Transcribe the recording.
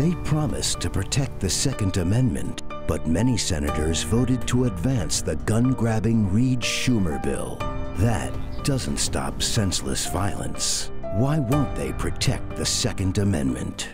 They promised to protect the Second Amendment, but many senators voted to advance the gun grabbing Reid Schumer bill. That doesn't stop senseless violence. Why won't they protect the Second Amendment?